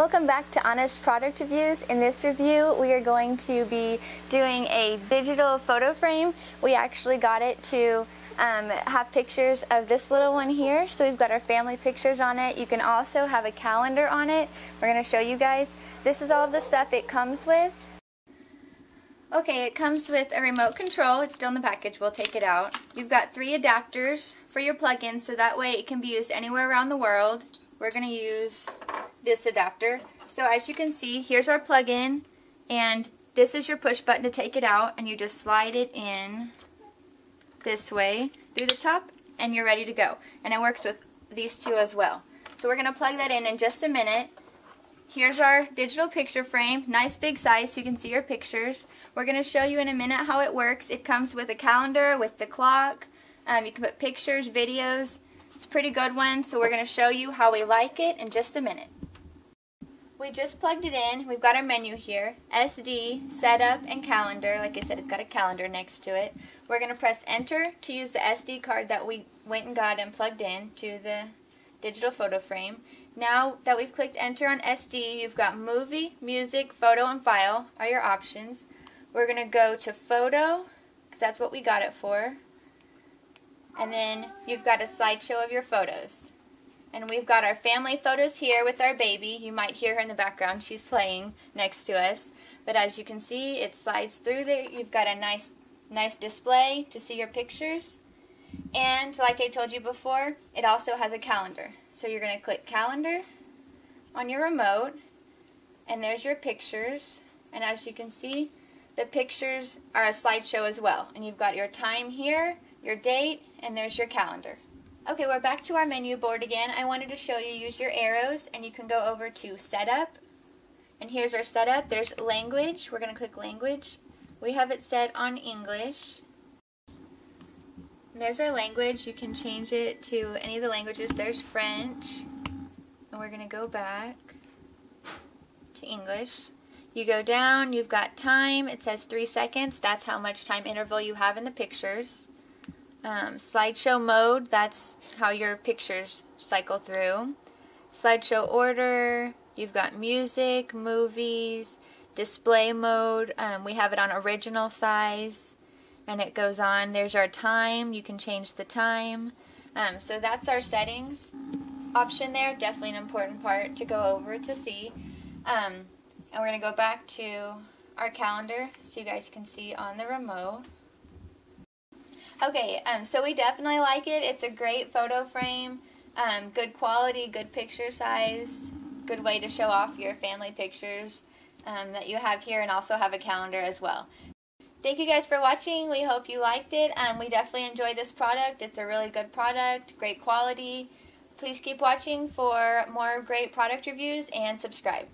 Welcome back to Honest Product Reviews. In this review, we are going to be doing a digital photo frame. We actually got it to um, have pictures of this little one here. So we've got our family pictures on it. You can also have a calendar on it. We're going to show you guys. This is all the stuff it comes with. Okay, it comes with a remote control. It's still in the package. We'll take it out. You've got three adapters for your plug-in, so that way it can be used anywhere around the world. We're going to use this adapter. So as you can see, here's our plug-in, and this is your push button to take it out, and you just slide it in this way through the top, and you're ready to go. And it works with these two as well. So we're going to plug that in in just a minute. Here's our digital picture frame, nice big size so you can see your pictures. We're going to show you in a minute how it works. It comes with a calendar, with the clock. Um, you can put pictures, videos. It's a pretty good one, so we're going to show you how we like it in just a minute. We just plugged it in. We've got our menu here, SD, setup, and calendar. Like I said, it's got a calendar next to it. We're going to press enter to use the SD card that we went and got and plugged in to the digital photo frame. Now that we've clicked enter on SD, you've got movie, music, photo, and file are your options. We're going to go to photo, because that's what we got it for. And then you've got a slideshow of your photos. And we've got our family photos here with our baby. You might hear her in the background. She's playing next to us. But as you can see, it slides through there. You've got a nice, nice display to see your pictures. And like I told you before, it also has a calendar. So you're going to click calendar on your remote. And there's your pictures. And as you can see, the pictures are a slideshow as well. And you've got your time here, your date, and there's your calendar. Okay, we're back to our menu board again. I wanted to show you use your arrows and you can go over to setup. And here's our setup. There's language. We're going to click language. We have it set on English. And there's our language. You can change it to any of the languages. There's French. And we're going to go back to English. You go down, you've got time. It says three seconds. That's how much time interval you have in the pictures. Um, slideshow mode, that's how your pictures cycle through. Slideshow order, you've got music, movies, display mode. Um, we have it on original size and it goes on. There's our time, you can change the time. Um, so that's our settings option there. Definitely an important part to go over to see. Um, and we're going to go back to our calendar so you guys can see on the remote. Okay, um, so we definitely like it. It's a great photo frame, um, good quality, good picture size, good way to show off your family pictures um, that you have here and also have a calendar as well. Thank you guys for watching. We hope you liked it. Um, we definitely enjoy this product. It's a really good product, great quality. Please keep watching for more great product reviews and subscribe.